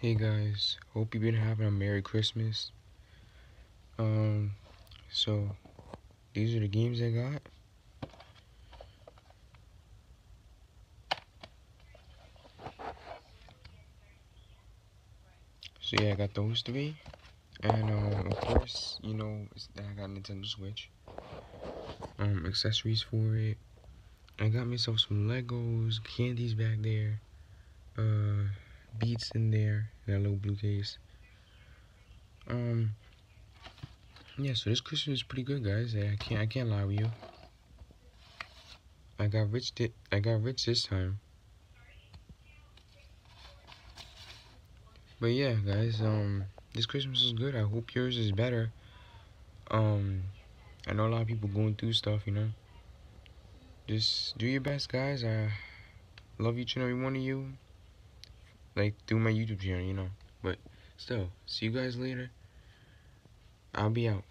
Hey guys, hope you've been having a Merry Christmas. Um, so these are the games I got. So yeah, I got those three, and um, of course, you know, I got Nintendo Switch. Um, accessories for it. I got myself some Legos, candies back there, beats in there, that little blue case. Um, yeah, so this Christmas is pretty good, guys. I can't, I can't lie with you. I got rich. I got rich this time. But yeah, guys, um, this Christmas is good. I hope yours is better. Um, I know a lot of people going through stuff, you know. Just do your best, guys. I love each and every one of you. Like through my YouTube channel, you know. But still, see you guys later. I'll be out.